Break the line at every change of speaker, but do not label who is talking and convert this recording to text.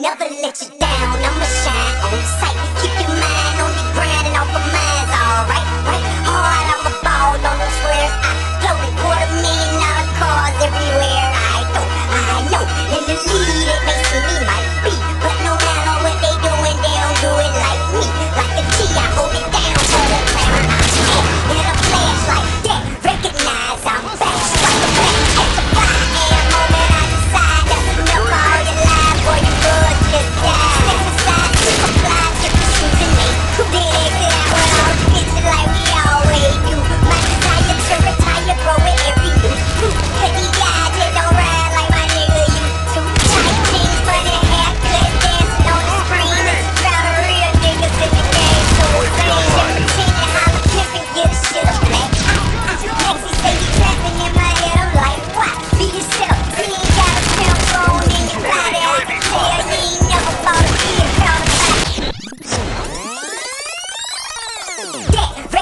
never let you down. I'ma shine Yeah.